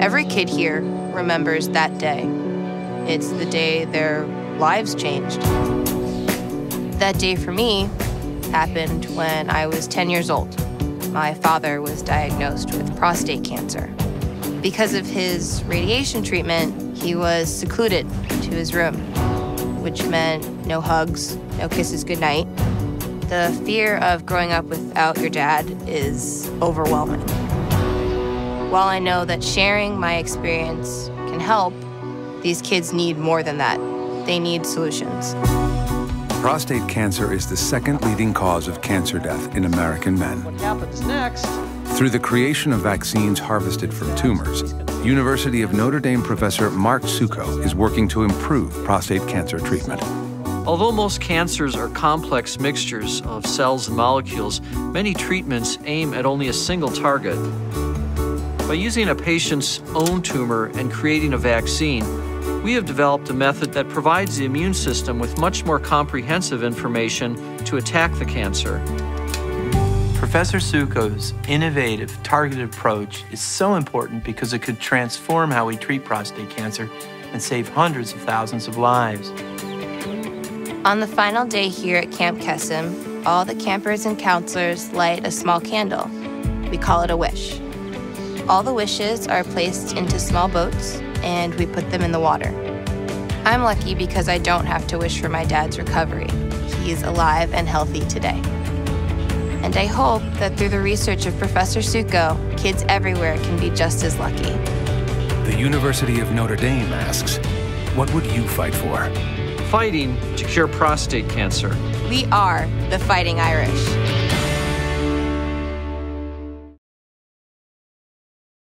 Every kid here remembers that day. It's the day their lives changed. That day for me happened when I was 10 years old. My father was diagnosed with prostate cancer. Because of his radiation treatment, he was secluded to his room, which meant no hugs, no kisses goodnight. The fear of growing up without your dad is overwhelming. While I know that sharing my experience can help, these kids need more than that. They need solutions. Prostate cancer is the second leading cause of cancer death in American men. What happens next? Through the creation of vaccines harvested from tumors, University of Notre Dame professor Mark Suckow is working to improve prostate cancer treatment. Although most cancers are complex mixtures of cells and molecules, many treatments aim at only a single target. By using a patient's own tumor and creating a vaccine, we have developed a method that provides the immune system with much more comprehensive information to attack the cancer. Professor Suckow's innovative, targeted approach is so important because it could transform how we treat prostate cancer and save hundreds of thousands of lives. On the final day here at Camp Kesem, all the campers and counselors light a small candle. We call it a wish. All the wishes are placed into small boats and we put them in the water. I'm lucky because I don't have to wish for my dad's recovery. He's alive and healthy today. And I hope that through the research of Professor Suckow, kids everywhere can be just as lucky. The University of Notre Dame asks, what would you fight for? Fighting to cure prostate cancer. We are the Fighting Irish.